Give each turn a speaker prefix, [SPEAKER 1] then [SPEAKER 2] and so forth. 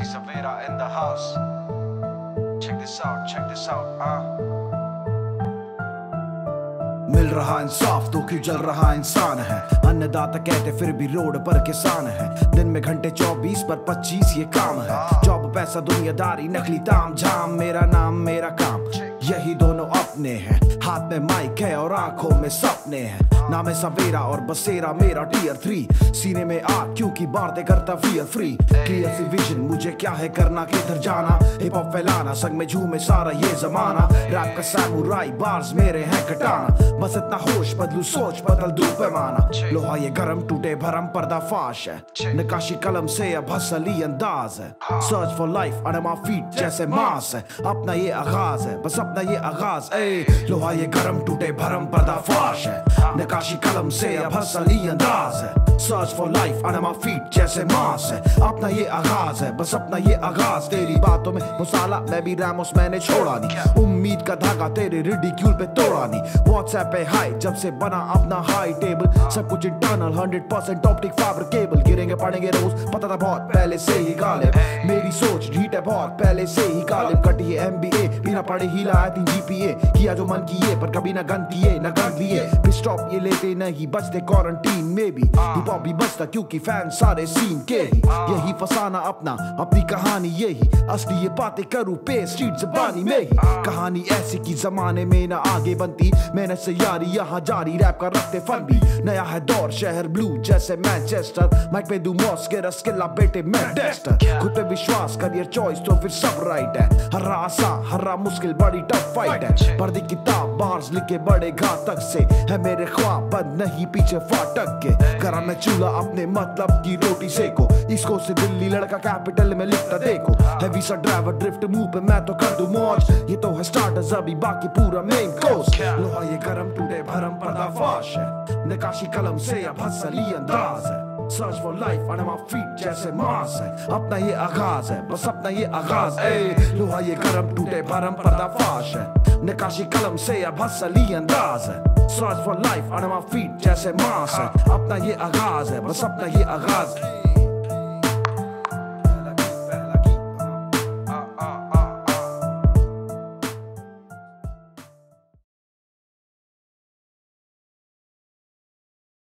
[SPEAKER 1] in the house. Check this out, check this out, uh.
[SPEAKER 2] मिल रहा इंसाफ तो क्यों जल रहा इंसान है अन्नदाता कहते फिर भी रोड पर किसान है दिन में घंटे 24 पर 25 ये काम है जॉब पैसा दुनियादारी, नकली ताम झाम, मेरा नाम, मेरा काम। यही दोनों अपने हैं, हाथ में माइक है और आँखों में सपने हैं। नाम है सवेरा और बसेरा, मेरा टीयर थ्री सीने में आग, क्योंकि बातें करता fear free clear see vision मुझे क्या है करना, किधर जाना? हिप हॉप फैलाना, संग में झूमे सारा ये जमाना। रैप का सैमुराई बार्स मेरे हैं कटाना। बस इतना होश, बदलू सोच, बदल दू पैमाना। लोहा ये गरम, टूटे भरम, पर्दाफाश है। नकाशी कलम से अब हसली अंदाज है। Search for life under my feet जैसे मास है। अपना ये आगाज़ है बस अपना ये आगाज़ ए लोहा ये गरम टूटे भरम पर्दाफाश है। नकाशी कलम से अब हसली अंदाज है। Search for life under my feet जैसे मास है। अपना ये आगाज़ है बस अपना ये आगाज़। तेरी बातों में मुसाला मैं भी रैमोस मैंने छोड़ा नहीं। उम्मीद का धागा तेरे रिडिक्यूल पे तोड़ा नहीं। व्हाट्सएप पे हाई जब से बना अपना हाई टेबल सब कुछ इंटरनल 100% ऑप्टिक फैब्रिकेबल गिरेंगे पढ़ेंगे रोज। पता था बहुत पहले से ही गालिब। मेरी सोच George है बहुत पहले से ही गालिब कटी है एमबीए बिना पढ़े ही लाया थी जीपीए किया जो मन किए, पर कभी ना गन किए, ना गन लिए। स्टॉप ये लेते नहीं, बचते क्वारंटीन में भी हिप हॉप भी बचता क्योंकि फ़ैन सारे सीन के ही। यही फसाना अपना, अपनी कहानी यही। असली ये बातें करूँ पे स्ट्रीट जबानी में ही। कहानी ऐसी की जमाने में ना आगे बनती। मैंने से यारी, यहाँ जारी रैप का रखते फन भी। नया है दौर, शहर ब्लू जैसे मैनचेस्टर माइक पे दू मॉस के रस्किल्ला बेटे, मैं खुद पे विश्वास करियर चॉइस तो फिर सब राइट है हर्रा आसान हर्रा मुश्किल बड़ी टफ फाइट है पढ़ दी किताब बार्स लिखे बड़े घातक से है मेरे ख्वाब बंद नहीं पीछे फाटक के करा मैं चूल्हा अपने मतलब की रोटी सेको इसको से दिल्ली लड़का कैपिटल में लिखता देखो हैवी सा ड्राइवर ड्रिफ्ट मुँह पे मैं तो कर दूँ मौज ये तो है स्टार्टर्स अभी बाकी पूरा मेन कोर्स लोहा ये गरम टूटे भरम पर्दाफाश है नकाशी कलम से अब हसली अंदाज है search for life under my feet जैसे मास है अपना ये आगाज़ है बस अपना ये आगाज़ ए लोहा ये गरम टूटे भरम पर्दाफाश है। नकाशी कलम से अब हसली अंदाज है। Search for life under my feet जैसे मास है अपना ये आगाज़ है बस अपना ये आगाज़।